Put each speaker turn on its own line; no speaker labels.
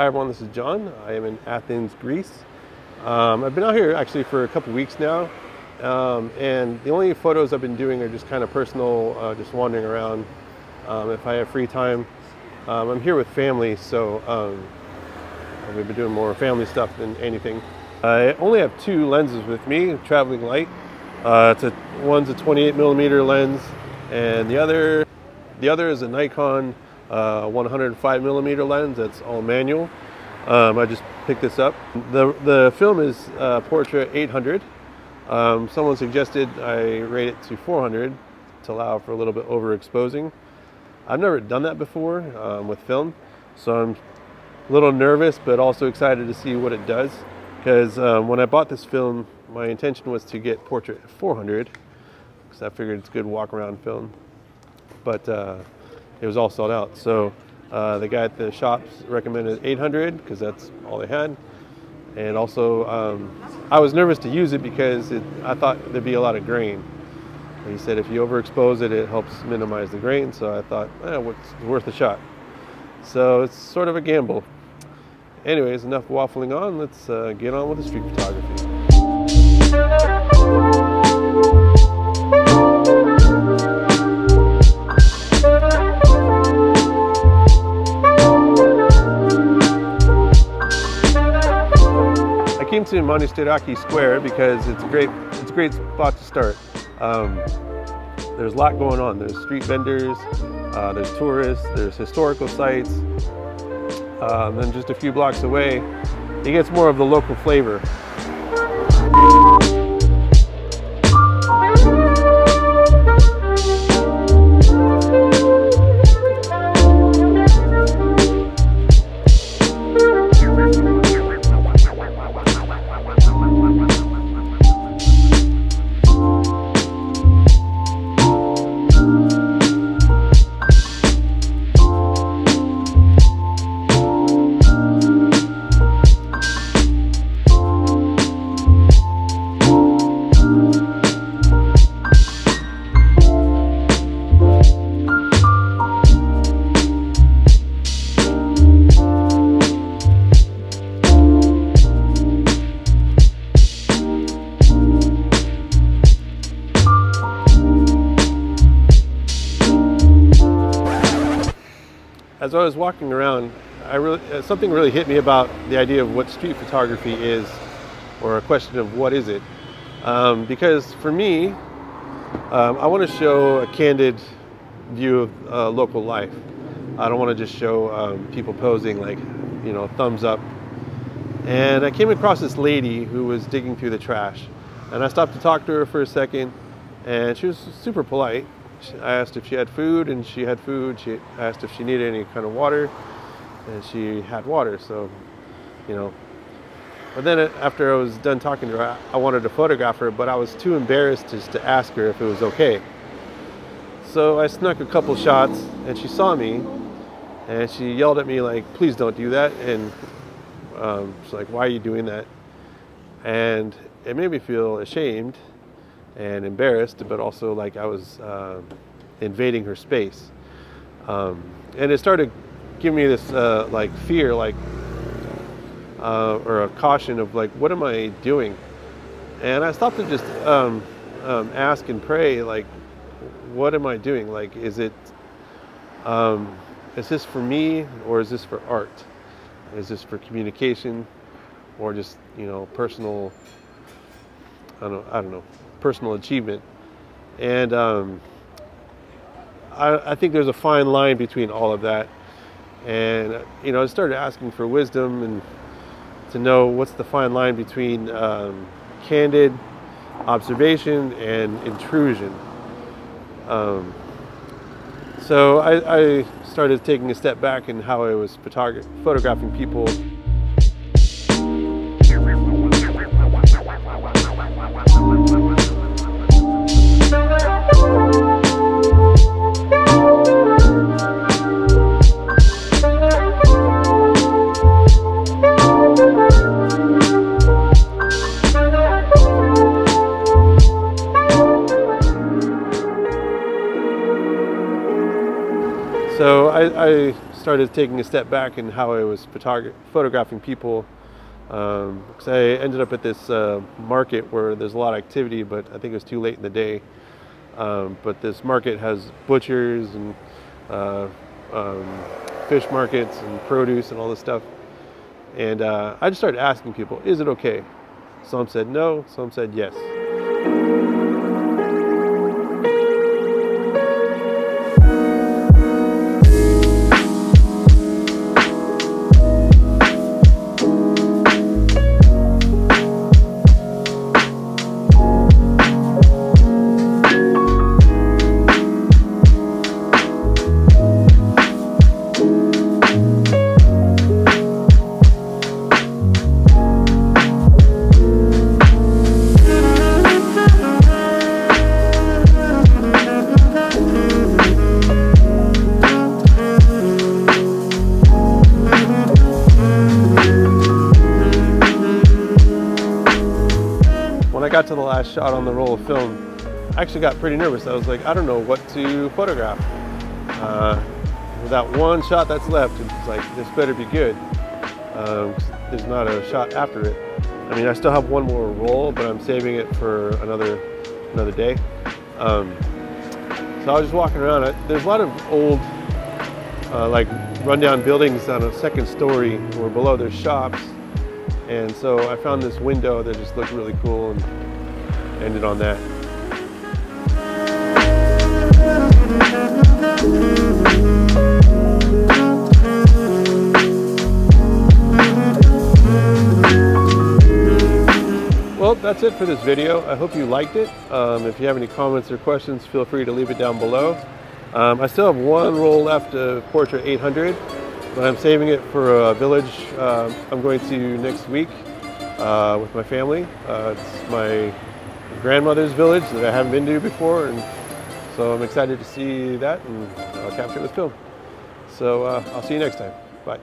Hi everyone, this is John. I am in Athens, Greece. Um, I've been out here actually for a couple weeks now, um, and the only photos I've been doing are just kind of personal, uh, just wandering around. Um, if I have free time, um, I'm here with family, so um, we've been doing more family stuff than anything. I only have two lenses with me, traveling light. Uh, it's a one's a 28 millimeter lens, and the other the other is a Nikon uh, 105 millimeter lens that's all manual. Um, I just picked this up. The, the film is uh, Portra 800. Um, someone suggested I rate it to 400 to allow for a little bit overexposing. I've never done that before um, with film, so I'm a little nervous but also excited to see what it does. Because um, when I bought this film, my intention was to get Portra 400 because I figured it's good walk around film. But uh, it was all sold out. So uh, the guy at the shops recommended 800 because that's all they had. And also, um, I was nervous to use it because it, I thought there'd be a lot of grain. And he said if you overexpose it, it helps minimize the grain. So I thought, eh, it's worth a shot. So it's sort of a gamble. Anyways, enough waffling on. Let's uh, get on with the street photography. Came to Monastiraki Square because it's a great, it's a great spot to start. Um, there's a lot going on. There's street vendors, uh, there's tourists, there's historical sites. Um, then just a few blocks away, it gets more of the local flavor. As I was walking around, I really, uh, something really hit me about the idea of what street photography is, or a question of what is it. Um, because for me, um, I want to show a candid view of uh, local life. I don't want to just show um, people posing like, you know, thumbs up. And I came across this lady who was digging through the trash. And I stopped to talk to her for a second, and she was super polite. I asked if she had food, and she had food. She asked if she needed any kind of water, and she had water. So, you know. But then after I was done talking to her, I wanted to photograph her, but I was too embarrassed just to ask her if it was okay. So I snuck a couple shots, and she saw me, and she yelled at me like, "Please don't do that!" And um, she's like, "Why are you doing that?" And it made me feel ashamed and embarrassed, but also like I was uh, invading her space. Um, and it started giving me this uh, like fear, like, uh, or a caution of like, what am I doing? And I stopped to just um, um, ask and pray, like, what am I doing? Like, is it, um, is this for me or is this for art? Is this for communication or just, you know, personal, I don't I don't know personal achievement. And um, I, I, think there's a fine line between all of that. And, you know, I started asking for wisdom and to know what's the fine line between um, candid observation and intrusion. Um, so I, I, started taking a step back in how I was photographing people. So I, I started taking a step back in how I was photog- photographing people. Because I ended up at this uh, market where there's a lot of activity, but I think it was too late in the day. Um, but this market has butchers and uh, um, fish markets and produce and all this stuff. And uh, I just started asking people, is it okay? Some said no, some said yes. Got to the last shot on the roll of film, I actually got pretty nervous. I was like, I don't know what to photograph. Uh, with that one shot that's left, it's like, this better be good. Um, there's not a shot after it. I mean, I still have one more roll, but I'm saving it for another another day. Um, so I was just walking around. I, there's a lot of old, uh, like rundown buildings on a second story, where below there's shops. And so I found this window that just looked really cool and ended on that. Well, that's it for this video. I hope you liked it. Um, if you have any comments or questions, feel free to leave it down below. Um, I still have one roll left of Portra 800 but I'm saving it for a village uh, I'm going to next week uh, with my family. Uh, it's my grandmother's village that I haven't been to before, and so I'm excited to see that and I'll capture it with film. So uh, I'll see you next time. Bye.